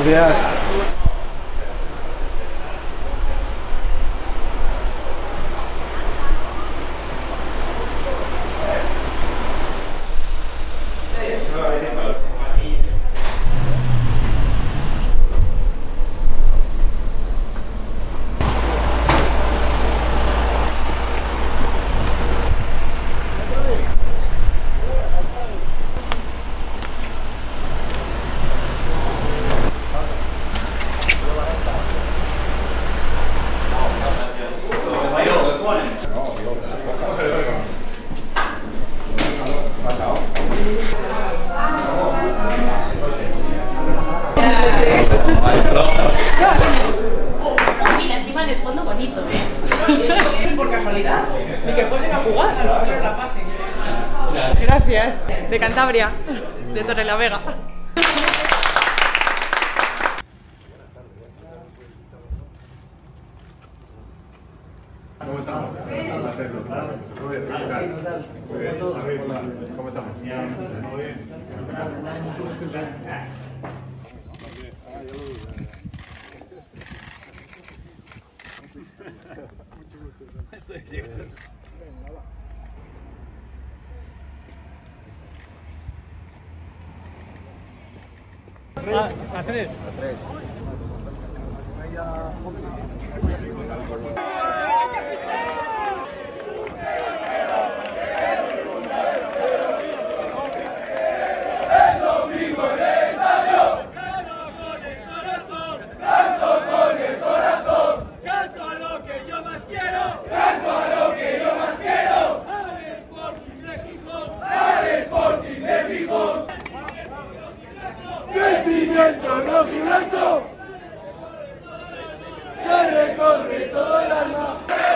Obrigado. Mira, encima en el fondo bonito, ¿eh? por casualidad. Ni que fuesen a jugar, a lo mejor la pasen. Gracias. De Cantabria, de Torrelavega. ¿Cómo estamos? Un placer, claro. Muy Bien. A tres. A tres. ¡Que recorre todo el alma!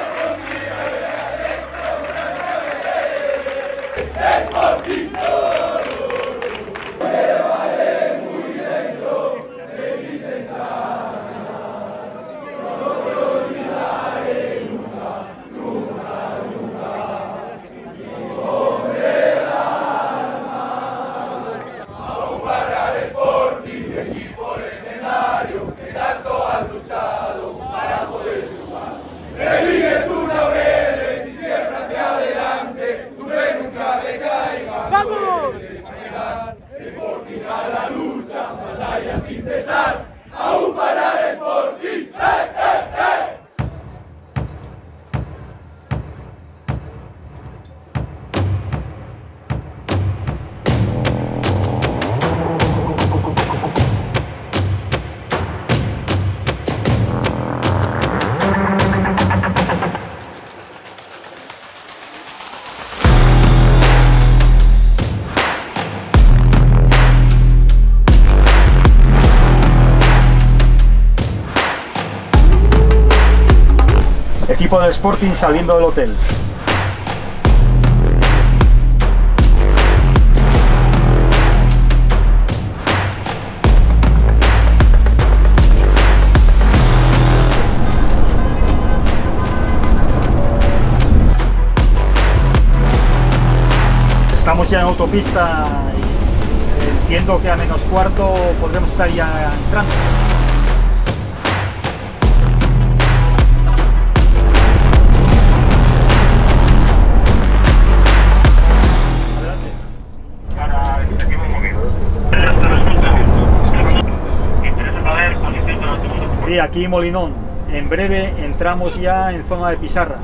Equipo de Sporting saliendo del hotel. Estamos ya en autopista y entiendo que a menos cuarto podremos estar ya entrando. Aquí Molinón. En breve entramos ya en zona de pizarra.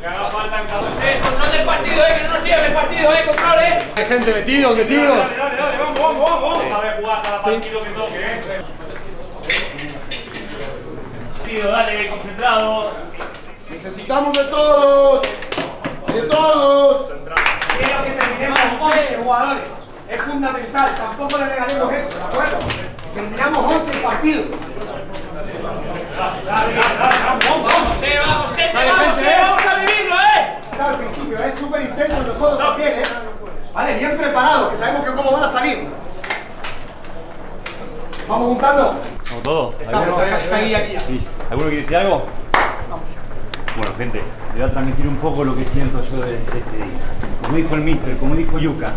Control del partido, eh, que no nos sirve el partido, eh, control, eh. Hay gente metidos, metidos. Dale, dale, dale, vamos, vamos, vamos. Sabe jugar cada partido que toque, eh. Tío, dale, concentrado. Necesitamos de todos. De todos. Quiero que terminemos 11 jugadores. Es fundamental, tampoco le regalemos eso, ¿de acuerdo? Terminamos 11 partidos. Preparados, que sabemos que cómo van a salir. Vamos juntando. Vamos todos. Guía. Sí. ¿Alguno quiere decir algo? Bueno, gente, le voy a transmitir un poco lo que siento yo de, de este día. Como dijo el mister, como dijo Yuka,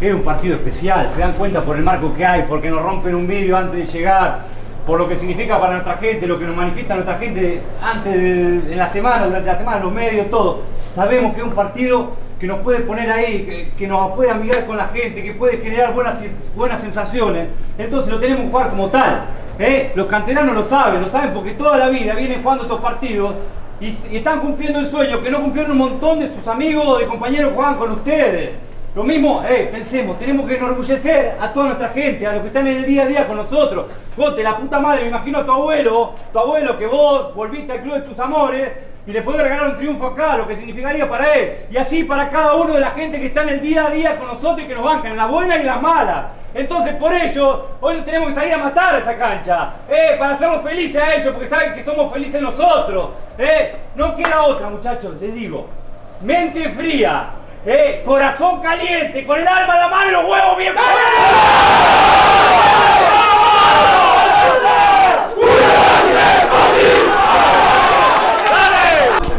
es un partido especial, se dan cuenta por el marco que hay, porque nos rompen un vídeo antes de llegar, por lo que significa para nuestra gente, lo que nos manifiesta nuestra gente antes de, en la semana, durante la semana, los medios, todo. Sabemos que es un partido que nos puede poner ahí, que, nos puede amigar con la gente, que puede generar buenas, buenas sensaciones. Entonces lo tenemos que jugar como tal. ¿eh? Los canteranos lo saben, lo saben porque toda la vida vienen jugando estos partidos y, están cumpliendo el sueño que no cumplieron un montón de sus amigos de compañeros que juegan con ustedes. Lo mismo, eh, pensemos, tenemos que enorgullecer a toda nuestra gente, a los que están en el día a día con nosotros. Conte, la puta madre, me imagino a tu abuelo, tu abuelo que vos volviste al club de tus amores y le podés regalar un triunfo acá, lo que significaría para él. Y así para cada uno de la gente que está en el día a día con nosotros y que nos bancan, en las buenas y en las malas. Entonces por ello, hoy tenemos que salir a matar a esa cancha, eh, para hacerlos felices a ellos, porque saben que somos felices nosotros. Eh. No queda otra, muchachos, les digo. Mente fría, eh, corazón caliente, con el alma en la mano y los huevos bien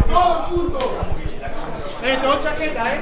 Todos juntos. Eh, todo chaqueta, eh.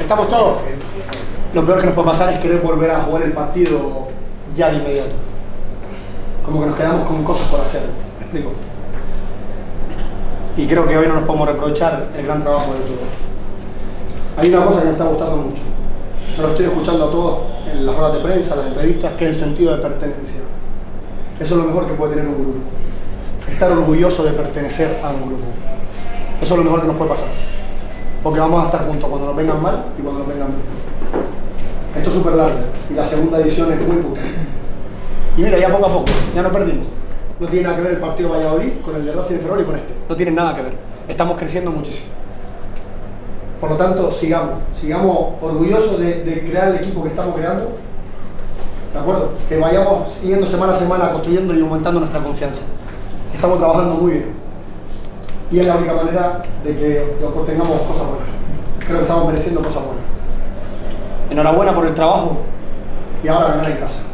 Estamos todos. Lo peor que nos puede pasar es querer volver a jugar el partido ya de inmediato. Como que nos quedamos con cosas por hacer. ¿Me explico? Y creo que hoy no nos podemos reprochar el gran trabajo de todos. Hay una cosa que me está gustando mucho. Se lo estoy escuchando a todos en las ruedas de prensa, en las entrevistas, que es el sentido de pertenencia. Eso es lo mejor que puede tener un grupo. Estar orgulloso de pertenecer a un grupo. Eso es lo mejor que nos puede pasar. Porque vamos a estar juntos cuando nos vengan mal y cuando nos vengan bien. Esto es súper largo y la segunda edición es muy poca. Y mira, ya poco a poco, ya no perdimos. No tiene nada que ver el partido Valladolid con el de Racing de Ferrol y con este. No tiene nada que ver. Estamos creciendo muchísimo. Por lo tanto, sigamos, sigamos orgullosos de, de crear el equipo que estamos creando. ¿De acuerdo? Que vayamos siguiendo semana a semana construyendo y aumentando nuestra confianza. Estamos trabajando muy bien. Y es la única manera de que tengamos cosas buenas. Creo que estamos mereciendo cosas buenas. Enhorabuena por el trabajo y ahora ganar en casa.